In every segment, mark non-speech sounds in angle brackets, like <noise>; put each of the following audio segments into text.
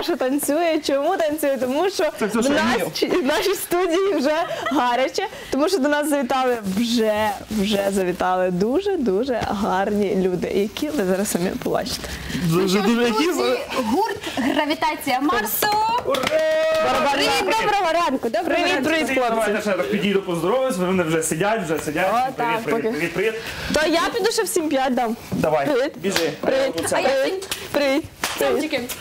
Маша танцює. Чому танцює? Тому що Це все, в, що я нас, в нашій студії вже гаряче, тому що до нас завітали вже, вже завітали дуже дуже гарні люди, які ви зараз самі побачите. Дуже дуже які Друзі, гурт Гравітація Марсу. Привіт, доброго ранку. Доброго Привіт, ранку. привіт, хлопці. Давайте ще так підійду поздороваюсь, вони вже сидять, вже сидять. О, привіт, так, привіт, поки. привіт, привіт. То я піду ще всім п'ять дам. Давай, Привіт. біжи. Привіт. А я Привіт. Привіт. Привіт.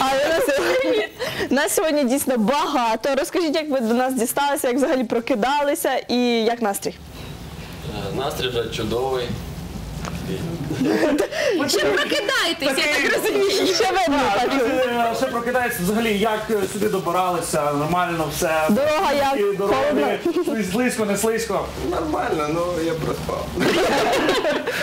А у нас сьогодні, нас сьогодні дійсно багато. Розкажіть, як ви до нас дісталися, як взагалі прокидалися і як настрій? Е, Настрій вже чудовий. Чи прокидаєтесь, я так розумію. Ще так. Ще прокидається взагалі, як е, сюди добиралися, нормально все. Дорога як? І дороги, Холодно? Слизько, не слизько. Нормально, ну я проспав.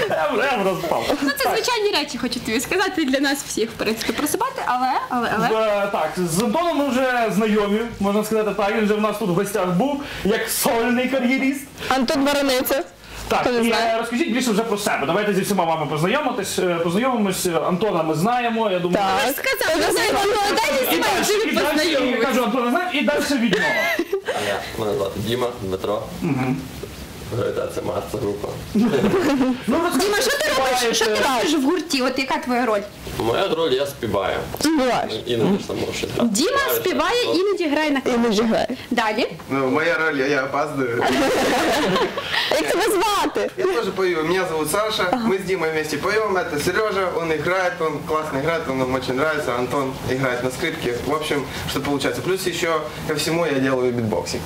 Я вже розпав. Ну, це звичайні речі, хочу тобі сказати для нас всіх, в принципі, просипати, але, але, але. Е, Так, з Антоном ми вже знайомі, можна сказати так. Він вже в нас тут в гостях був, як сольний кар'єріст. Антон Ворониця. Так, і е, розкажіть більше вже про себе. Давайте зі всіма вами познайомитись. е, Познайомимось. Антона ми знаємо. Я думаю, Так. Сказав, що знаємо ну, дайте І знімаємо, далі, що і далі, я кажу, Антона знаємо, і далі від нього. А я мене звати Діма, Дмитро. Гравітація Марса група. Ну, <laughs> Діма, що ти робиш? Що ти робиш в гурті? От яка твоя роль? Моя роль я співаю. Співаєш. Іноді ж там можу щось грати. Діма Співаю, співає, щось. іноді грає на І не жигає. Далі. Ну, моя роль, я, я опаздываю. <laughs> Як тебе звати? Я тоже пою. Меня зовут Саша. Мы с Димой вместе поем. Это Сережа. Он играет, он классно играет, он нам очень нравится. Антон играет на скрипке. В общем, что получается. Плюс еще ко всему я делаю битбоксинг.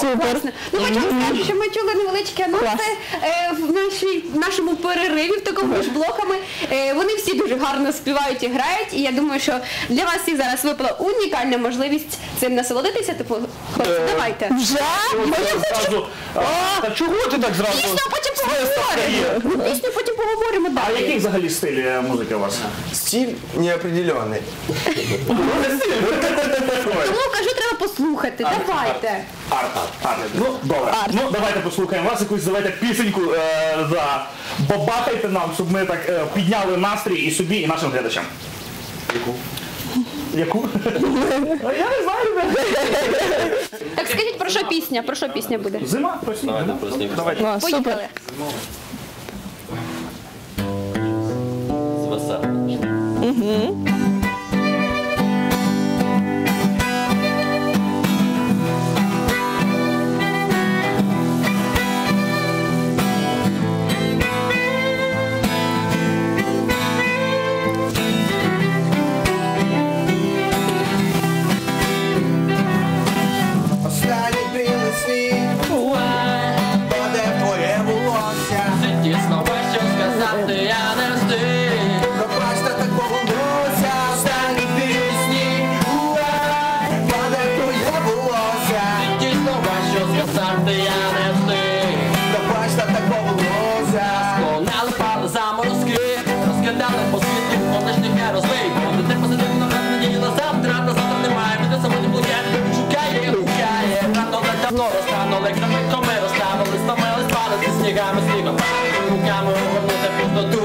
Супер. Ну, хочу вам сказати, що ми чули невеличкі анонси е, в нашій, нашому перериві, в такому між блоками. Е, вони всі дуже гарно співають і грають, і я думаю, що для вас всіх зараз випала унікальна можливість цим насолодитися. Типу, хлопці, давайте. Вже? Бо я хочу Зразу, а, Та чого ти так зразу? Пісню потім поговоримо. Пісню потім поговоримо А який взагалі стиль е, музики у вас? Стиль неопределенный. Тому кажу, треба послухати. Давайте. Арт. Арт. Ну, добре. Ну, давайте послухаємо вас якусь давайте пісеньку е, за бабахайте нам, щоб ми так е, підняли настрій і собі, і нашим глядачам. Яку? Яку? <laughs> Я не знаю. Так скажіть, про що пісня? Про що пісня буде? Зима. Давайте про сніг. Давайте. О, супер. Поїхали. З веселим. Останній руками повернути пустоту. Коли не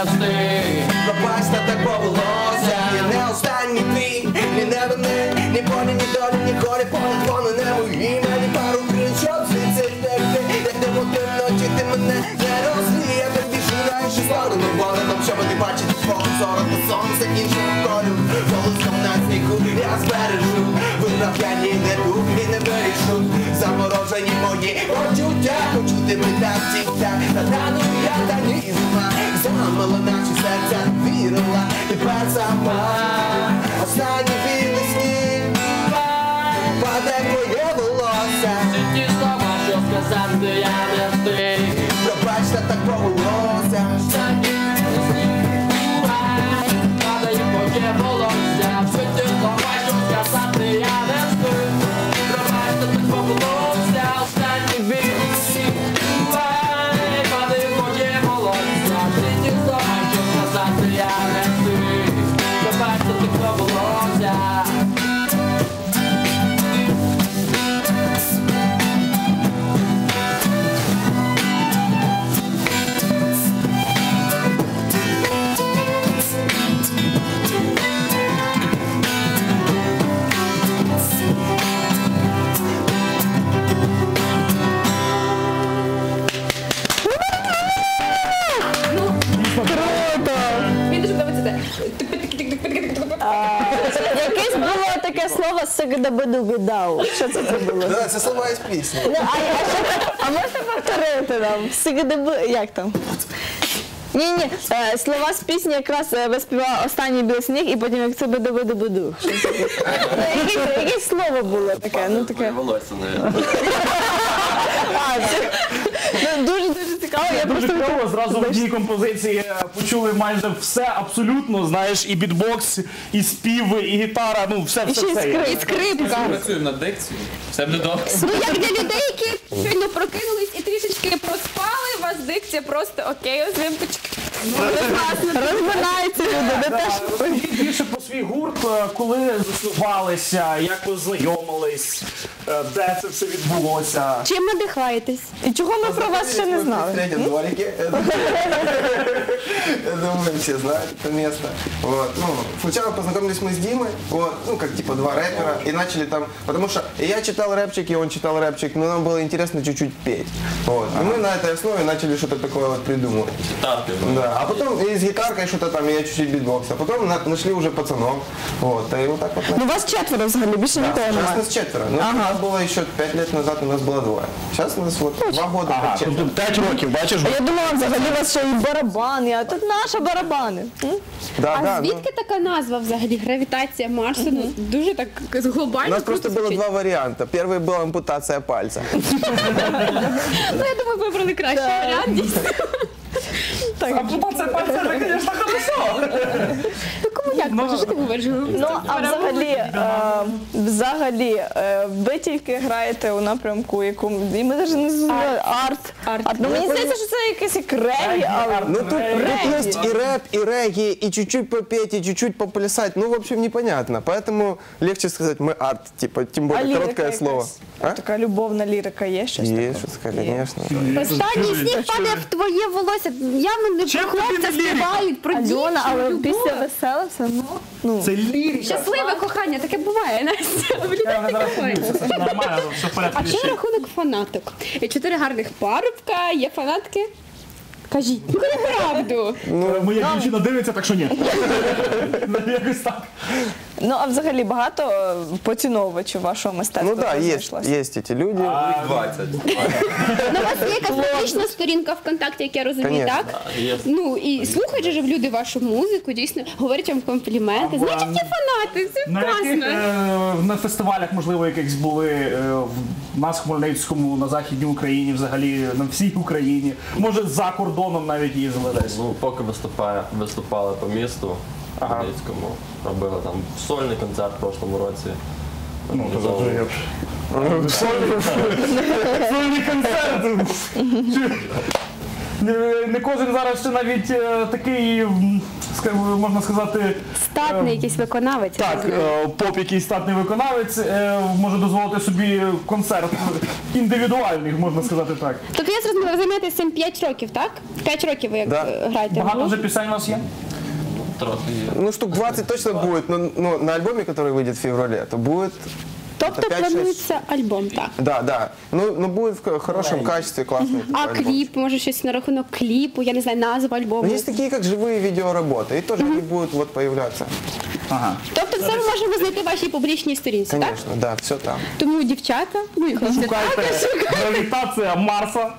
я не встиг. Пробачте такого волосся. І не останній твій, ні не вони, ні полі, ні долі, ні горі, понад воно небо ім'я, ні пару крил, щоб звідси втекти. Як не ти вночі, ти мене не розліє, ти біжи на іншу сторону, ворогом, щоб не бачити свого сороку, сонце іншого кольору. Голосом на снігу я збережу, вина п'яні не дух і не вирішу. Заморожені мої. Почуття, хочу ми так тік-так, та рану я та ні замила наші серця, вірила, тепер сама. Останній білий сніг, паде твоє волосся. Всі ті слова, що сказати я не встиг Якесь було таке слово «сигдабидугидау». Що це це було? Да, це слова із пісні. Ну, а, а, що так? а можете повторити нам? Сигдаби... Як там? Ні, ні, е, слова з пісні якраз е, ви співали останній білий сніг і потім як це буде буде буду. Якесь, слово було таке, ну таке. волосся, наверное. <laughs> А, це, дуже дуже цікаво. Я Дуже просто кльово, зразу в одній композиції е, почули майже все абсолютно, знаєш, і бітбокс, і співи, і гітара, ну все, І все, ще все. є. скрип. Скрипка. Працюємо над дикцією. Все буде добре. Ну як для людей, які щойно прокинулись і трішечки проспали, у вас дикція просто окей, ось вимпочки. розминаються люди. Розкажіть більше про свій гурт, е, коли заснувалися, як ви знайомились, е, де це все відбулося. Чим надихаєтесь? І чого ми про вас ще не знали? В третьем дворике. Я думаю, все знают это место. Вот. Ну, сначала познакомились мы с Димой, вот, ну, как типа два рэпера, и начали там, потому что я читал рэпчик, и он читал рэпчик, но нам было интересно чуть-чуть петь. Вот. И мы на этой основе начали что-то такое вот придумывать. Тарки. Да, а потом и с гитаркой что-то там, и я чуть-чуть битбокс, а потом на- нашли уже пацанов, вот, и вот так вот. Ну вас четверо взагалі, більше нікого Сейчас немає. нас четверо. Ну, у нас было еще пять лет назад, у нас было двое. Сейчас у нас вот два года Ага, как четверо. тобто 5 років, бачиш? А я думала, взагалі у вас ще і барабани, а тут наші барабани. М? Да, А да, ну, звідки така назва взагалі? Гравітація Марсу? Ну дуже так У глобально. нас просто круто было звучить. два варианта. Первый был ампутация пальца. <laughs> Ну я думаю, вибрали кращий варіант. дійсно. Ампутація пальця, це, звісно, хорошо. Ну кому як? Може, що ти говориш? Ну а взагалі, е, взагалі, е, ви тільки граєте у напрямку, якому і ми навіть не знали арт. Арт. Ну мені здається, що це якийсь як регі, але Ну тут, тут есть и рэп, и регги, и чуть-чуть попеть, и чуть-чуть поплясать. Ну, в общем, непонятно. Поэтому легче сказать мы арт, типа, тем а более лірика короткое якась? слово. А? Така любовна лірика є щось что сказать, конечно. Останній сніг падає в твоє волосся. Явно не про хлопця співають, про Альона, дівчину, але після весела все одно. Ну, Це лірика. Щасливе кохання, таке буває, Настя. В людей Я таке нормально, все порядку. А що рахунок фанаток? Чотири гарних парубка, є фанатки. Кажіть, ну правду. Е, Моя дівчина дивиться, так що ні. Ну, Якось так. ну а взагалі багато е, поціновувачів вашого мистецтва. Ну есть, знайшлось? есть эти люди. 20. Ну, у вас є якась публічна сторінка ВКонтакті, як я розумію, Конечно. так? Є. Ну і слухають же ж люди вашу музику, дійсно, говорять вам компліменти. Значить, є фанати, це На яких класно. е, на фестивалях, можливо, якихось були е, в нас в Хмельницькому, на Західній Україні, взагалі на всій Україні. Може, за кордоном навіть їздили десь. Ну, поки виступає, виступали по місту Хмельницькому, робили там сольний концерт в прошлому році. Ну, то завжди я <laughs> Сольний концерт. <laughs> Не, не кожен зараз ще навіть е, такий, можна сказати, Статний якийсь виконавець. так, е, поп якийсь статний виконавець е, може дозволити собі концерт індивідуальний, можна сказати так. Тобто я зрозуміла, ви займаєтеся цим 5 років, так? 5 років ви як Да. е, граєте Багато вже пісень у нас є? Трохи. Ну, штук 20 точно будет, но, но на альбоме, который выйдет в феврале, то будет... Тобто это 5-6. планується альбом, так. Да, да. Ну, но будет в хорошем качестве, классный. А альбом. кліп, може щось на рахунок кліпу, я не знаю, назва альбому. Но есть такие, как живые видеоработы, и тоже они будут вот появляться. Ага. Тобто все ми можемо знайти в вашій публічній сторінці, так? Конечно, да, все там. Тому дівчата, ну і хлопці Шукайте також. гравітація Марса.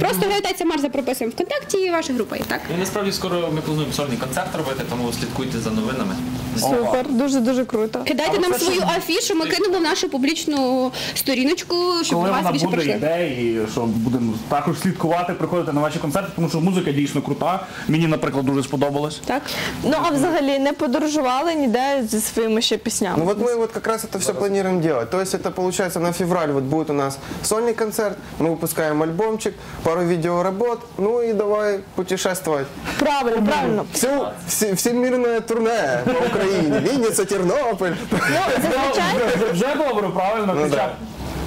Просто гравітація Марса прописуємо ВКонтакті і ваша група є, так? Ну, насправді скоро ми плануємо сольний концерт робити, тому слідкуйте за новинами. Супер, дуже-дуже круто. Кидайте нам свою афішу, ми кинемо в нашу публічну сторіночку, щоб Коли до вас вона більше буде, прийшли. йде, і що будемо також слідкувати, приходити на ваші концерти, тому що музика дійсно крута. Мені, наприклад, дуже сподобалось. Так? Ну а взагалі не подорожували ніде зі своїми ще піснями. Ну вот мы вот как раз это все планируем делать. То есть это получается на февраль вот будет у нас сольный концерт, мы выпускаем альбомчик, пару видеоработ, ну и давай путешествовать. Правильно, правильно. Всю, всі, всемирное турне по Украине, Вінниця, Тернопіль. Ну, <laughs> зазвичай Вже, добре, правильно. Ну, хоча, да.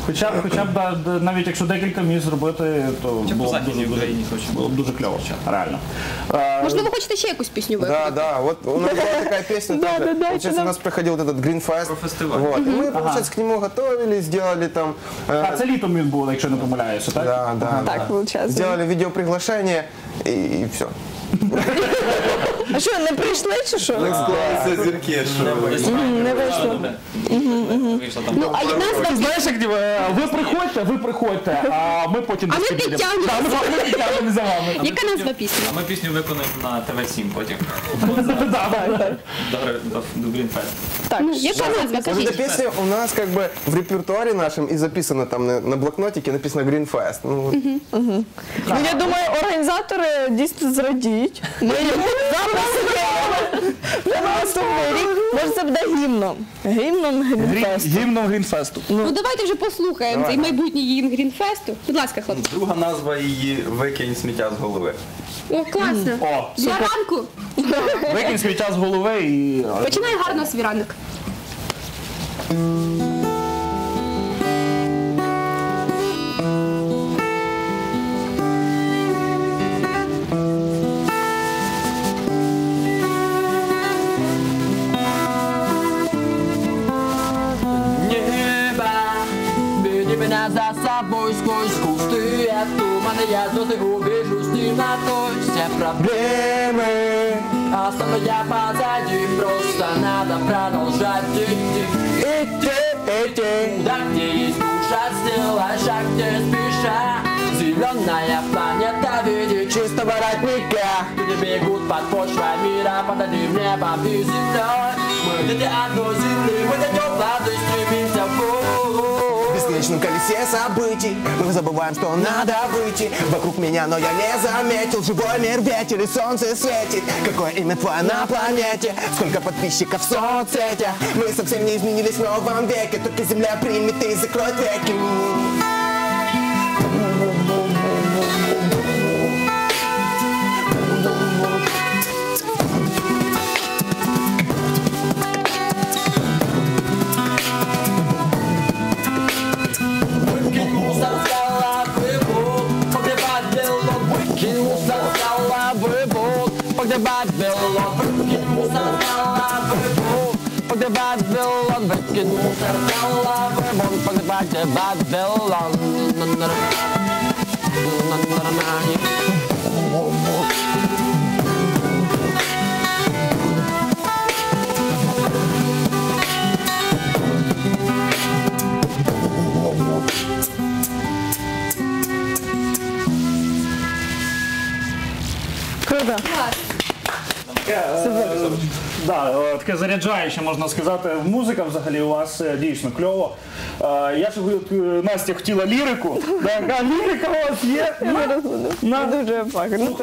б, хоча б, хоча б да, да, навіть якщо декілька місць зробити, то Чи по було б Західній дуже, дуже, Україні хочемо. було б дуже кльово. Реально. Е, Можливо, хочете ще якусь пісню Да, виконати? да, вот <laughs> у нас была такая песня Да, тоже. да, да, Получается, это у нас проходил вот этот Green Fest. Про фестиваль. Вот. И мы, получается, к нему готовили, сделали там... э, А це літом він був, якщо не помиляюся, так? Да, да, так, да. виходить. Сделали видеоприглашение и, и все. <laughs> А що, не прийшли чи що? Склалися зірки, Не вийшло. Вийшло. Ну, а нас Ти знаєш, як діва, ви приходьте, ви приходьте, а ми потім А ми десь підійдемо. підтягнемо. Да, ми, ми підтягнемо за вами. яка назва пісні? А ми пісню виконаємо на ТВ7 потім. <laughs> Да, да. До, Greenfest. Так, Ну, яка назва? Вот эта Кажіть. песня у нас как бы в репертуаре нашем и записана там на, на блокнотике, написано Green Fest. Ну, вот. Ну, я думаю, організатори дійсно зрадіють. Ми їх запросимо вже на наступний рік. Може, це буде гімном. Гімном Грінфесту. Гімном Грінфесту. Ну давайте вже послухаємо цей майбутній гімн Грінфесту. Будь ласка, хлопці. Друга назва її викинь сміття з голови. О, класно. О, Для ранку. Викинь сміття з голови і... Починай гарно свій ранок Небо, веди меня за собой сквозь кусты от тумана Я с дотыку вижу с темнотой все проблемы Оставлю я позади, просто надо продолжать идти Идти, идти. Где есть душа, сделай шаг не спеша Зеленая планета в виде Чистого воротника. Люди бегут под почвой мира, под одним небом и землей Мы дети одной земли, мы дойдем воды, стремимся в В бесконечном колесе событий. Мы забываем, что надо выйти. Вокруг меня, но я не заметил. Живой мир, ветер и солнце светит. Какое имя твое на планете? Сколько подписчиков в соцсетях? Мы совсем не изменились в новом веке. Только земля примет и закроет веки погребать погребать белок Круто. Да, е, таке заряджаюче, можна сказати. Музика взагалі у вас е, дійсно кльово. Я ж говорю, е, Настя хотіла лірику. Да, яка лірика у вас є? Не дуже пак. Ну,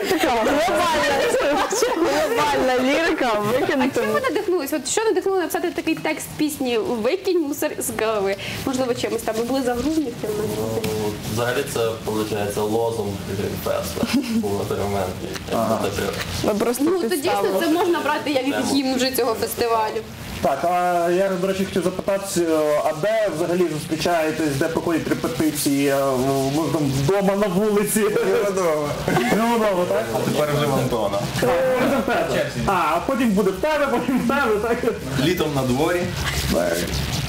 глобальна, лірика, викинути. Чим ви надихнулись? От що надихнуло написати такий текст пісні Викинь мусор з голови? Можливо, чимось там ви були загружені в цьому? Ну, Взагалі це виходить лозунг Грінфеста <laughs> був на той момент. Ми просто Ну, то дійсно підставили. це можна брати як гімн вже цього фестивалю. Так, а я, до речі, хотів запитати, е, а де взагалі зустрічаєтесь, де проходять репетиції? Е, там вдома на вулиці? Ну, вдома, так? Тепер вже в Антона. Тебе. А, а потім буде в тебе, потім в тебе, так? Літом на дворі.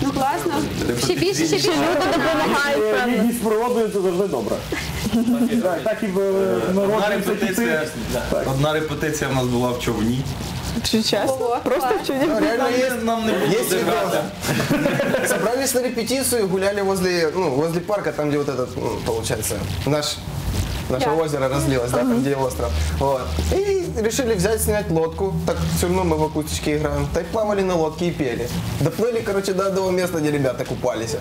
Ну класно. Ще більше, ще більше. Люди допомагають, Е. Гідність природою це завжди добре. Так, так і в е, репетиція, одна репетиція в нас була в човні. Чи чесно? Ого, Просто в чуді. Ну, Реально есть Нам не Есть видео. Собрались на репетицию, гуляли возле, ну, возле парка, там, где вот этот, ну, получается, наш Наше Да. озеро разлилось, да, там где остров. Вот. И решили взять, снять лодку. Так все равно мы в акустичке играем. Так плавали на лодке и пели. Доплыли, короче, до одного места, где ребята купались.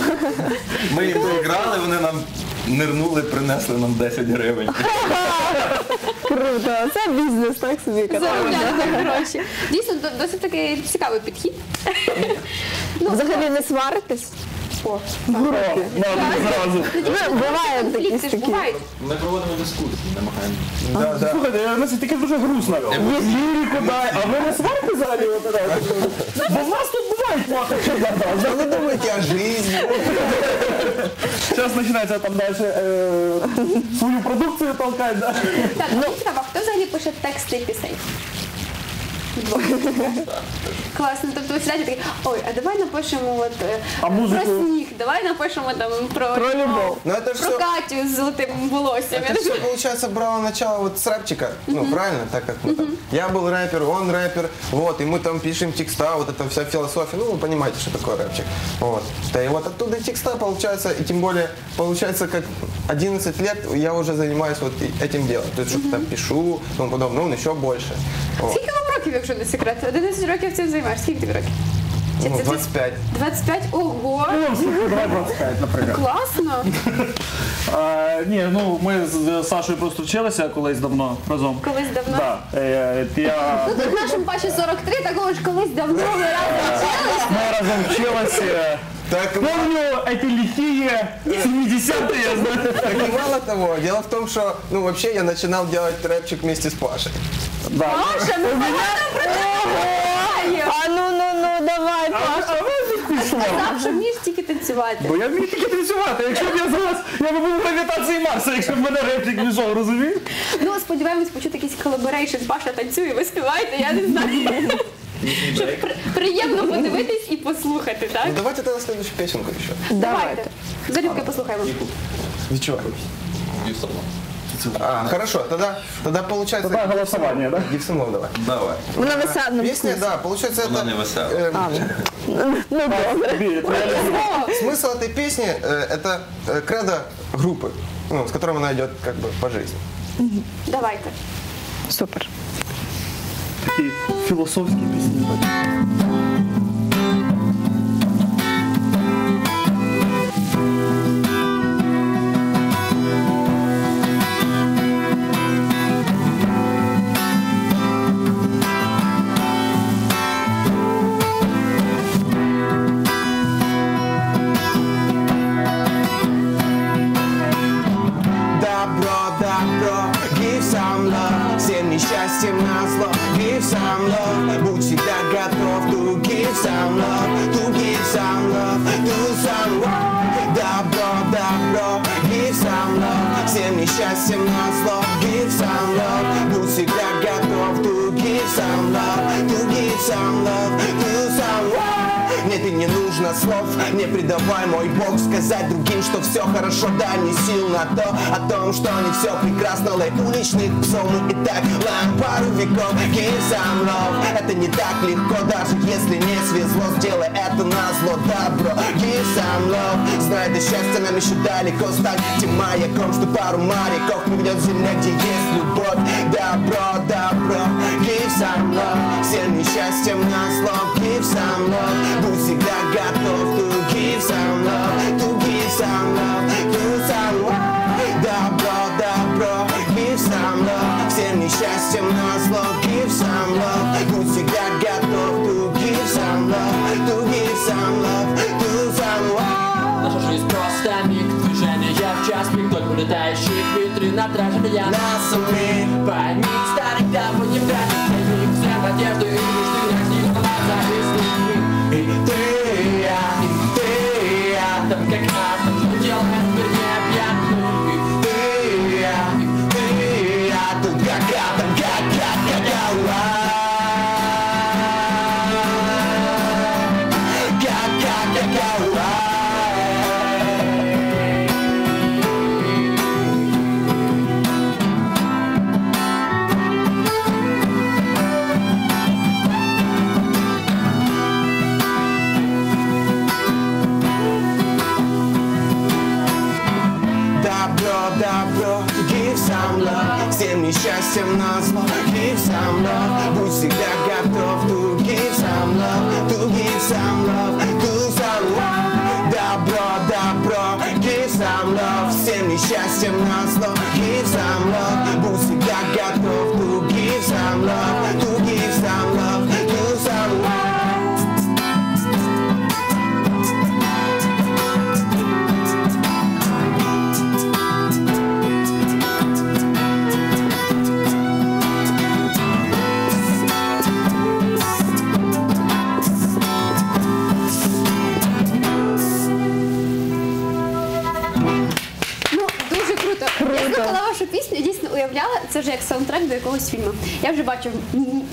<laughs> Ми їм доіграли, вони нам нирнули, принесли нам 10 гривень. <laughs> Круто, це бізнес, так собі казав. Заробляти <laughs> гроші. Дійсно, до- досить такий цікавий підхід. Взагалі не сваритесь? О, Ну, зразу. Ну, буває такі конфлікти ж такі. бувають. Ми проводимо дискусії, намагаємося. Да, да. Слухайте, я знаєте, таке дуже грустно. Лірику дай, а ви не сварите взагалі? от це? Бо в нас тут бувають плохо, що я дав. Что вы думаете о жизни? Зараз починається там далі е, свою продукцію толкати. Да? Так, мені цікаво, хто взагалі пише тексти пісень? <laughs> Двоє. Класно, тобто ви сидите такі, ой, а давай напишемо от, е, А музику? про сніг, давай напишемо там про, Про любов. Ну это же про все... Катю з золотим волоссям. Я Это все, получается, брало начало вот с рэпчика. Ну, правильно, так как мы там. Я был рэпер, он рэпер, вот, и мы там пишем текста, вот эта вся философия, ну, вы понимаете, что такое рэпчик. Вот. Да и вот оттуда и текста получается, и тем более, получается, как 11 лет я уже занимаюсь вот и- этим делом. То есть, что-то там пишу, тому подобное, ну, еще больше. Вот. Скільки вам років, якщо не секрет? 11 років цим займаєшся. Скільки тобі років? Чи Ну, це- це- 25. 25? Ого! Давай 25, наприклад. Класно! <laughs> А, ні, ну ми з Сашою просто вчилися колись давно разом. Колись давно. Да. Е, я, Ну тут в нашому паші 43, такого ж колись давно ми разом вчились. ми разом вчилися. Так, Помню эти лихие 70-е, знаешь. так и мало того, дело в том, что, ну, вообще я начинал делать рэпчик вместе с Пашей. Да. Маша, ну знаю. А ну ну ну давай, Паша. Сказав, що вмієш тільки танцювати. Бо я вмію тільки танцювати. Якщо б я зараз, я би був в гравітації Марса, якщо б мене реплік пішов, розумієш? Ну, сподіваємось почути якийсь collaboration. Паша танцює, ви співаєте, я не знаю. <laughs> Щоб при- приємно подивитись і послухати, так? Ну, давайте тогда следующую песенку еще. Давайте. Залюбки послухаємо. Ведь чего? А, хорошо, тогда, тогда получается... Тогда голосование, да? Гипсомов давай. Давай. Вона весела. Песня, да, получается Вона это... не весела. э, Ну добре. Тобі реалізувати. смысл этой песни э, это э, кредо группы, ну, с которым она идет как бы по жизни. Давайте. Супер. Такі філософські пісні. Добро, добро, give some love Всем несчастьем на зло give some love. 묻지 다 갚어 give some love. 또 give some love. Do some work. 답답 답답 give some love. 셈이 샷셈 나슬어 give some love 묻지 다 갚어 give some love. 또 give some love. Нет и не нужно слов, не предавай мой бог Сказать другим, что все хорошо, дай мне сил на то О том, что не все прекрасно, лай уличных псов Мы и так лаем пару веков, some love Это не так легко, даже если не свезло. Сделай это на зло, добро, some love Знай, до счастья нам еще далеко Стань тем маяком, что пару моряков Приведет в земле, где есть любовь. Добро, витрин отражения Нас самих Пойми, старый давно не прячет Все Всем фільму. Я вже бачу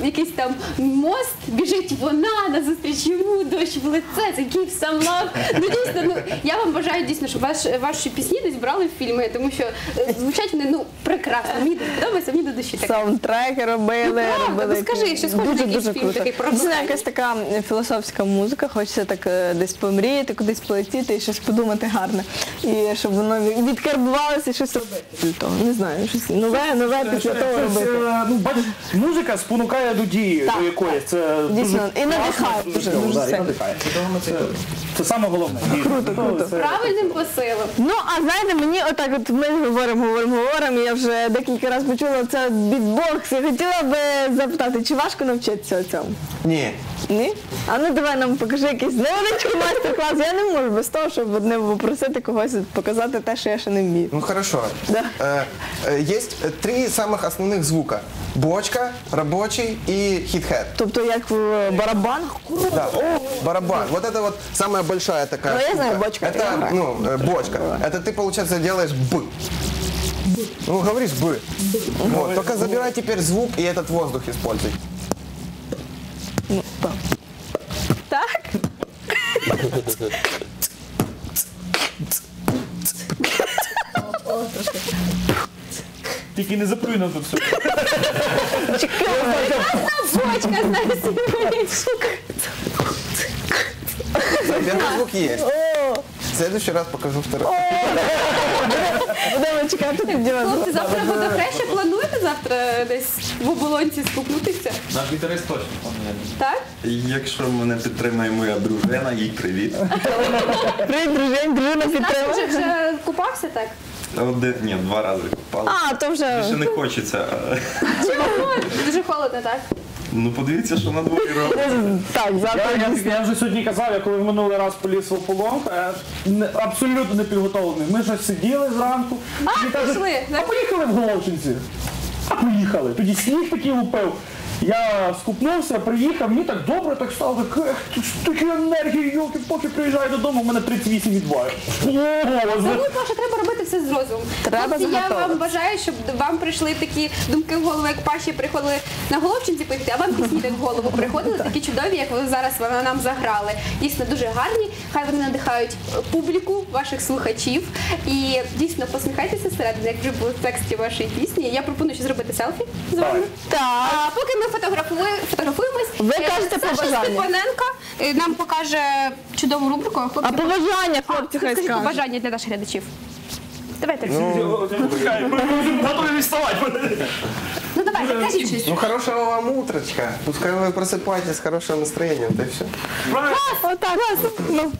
якийсь там мост, біжить вона на зустріч йому, дощ в лице, це give some love. Ну дійсно, ну я вам бажаю дійсно, щоб ваш, ваші пісні десь брали в фільми, тому що е, звучать вони ну прекрасно. Мені дуже подобається, мені до душі так. Саундтреки робили, Ну, правда, робили. ну, скажи, щось схоже на якийсь фільм такий про Дійсно, кохання. якась така е, філософська музика, хочеться так е, десь помріяти, кудись полетіти і щось подумати гарне. І щоб воно від- відкарбувалося і щось робити того. Не знаю, щось нове, нове після того Це, робити. е, ну, бачиш, музика спонукає до дії Так, до якоїсь. Це Дійсно, і надихає класно, дуже, дуже сильно. надихає. Це, це саме головне. Круто, круто. Правильним посилом. Ну, а знаєте, мені отак от ми говоримо, говоримо, говоримо, і я вже декілька разів почула це бітбокс. Я хотіла би запитати, чи важко навчитися цьому? Не, Ні? А ну давай нам покажи якийсь невеличкий майстер-клас. Я не можу без того, щоб одне попросити когось показати те, що я ще не вмію. ну хорошо. Да. Э, э, Есть э, три самых основных звука. Бочка, рабочий и хит-хет. Тобто як в барабанах. Да, барабан. Вот это вот самая большая такая Ну, я штука. знаю, бочка, я Это, знаю. ну, э, бочка. Это ты, получается, делаешь б. Ну, говоришь б. Вот. Только забирай теперь звук и этот воздух используй. Так? Тільки не заплюй на тут все. Бочка, знаєш, Первый звук есть. В следующий раз покажу второй. Чекати тоді вас. Хлопці, завтра буде хреща. Плануєте завтра десь в оболонці скупнутися? Наш гітарист точно пам'ятає. Так? Якщо мене підтримає моя дружина, їй привіт. Привіт, дружин, дружина Наш вже вже купався так? Один, ні, два рази купала. А, то вже. Більше не хочеться. Чому? Дуже холодно, так? Ну подивіться, що на дворі робить. Так, завтра. Я, я, я вже сьогодні казав, я коли в минулий раз поліз в ополонку, я не- абсолютно не підготовлений. Ми ж сиділи зранку. А, мені кажуть, пішли, а поїхали в Головчинці. А поїхали. Тоді сніг такий лупив. Я скупнувся, приїхав, мені так добре, так стало, так, стільки енергії, йолки, поки приїжджаю додому, в мене 38 відбуває. Тому що треба робити все з розумом. Треба Хлопці, я вам бажаю, щоб вам прийшли такі думки в голову, як Паші приходили на головчинці поїхати, а вам пісні так в голову приходили, такі чудові, як ви зараз нам заграли. Дійсно дуже гарні. Хай вони надихають публіку, ваших слухачів. І дійсно посміхайтеся всередині, як вже було в тексті вашої пісні. Я пропоную ще зробити селфі з вами. Так. А поки ми фотографуємось, Ви е, кажете побажання. Степаненко е, нам покаже чудову рубрику. А побажання, хлопці, хай Скажіть скажуть. побажання для наших глядачів. Давайте. Ми готові відставати. Ну давайте, кажіть щось. Ну, хорошего вам утрочка. Пускай вы просыпаетесь с хорошим настроением, да и все. Отак. Ну,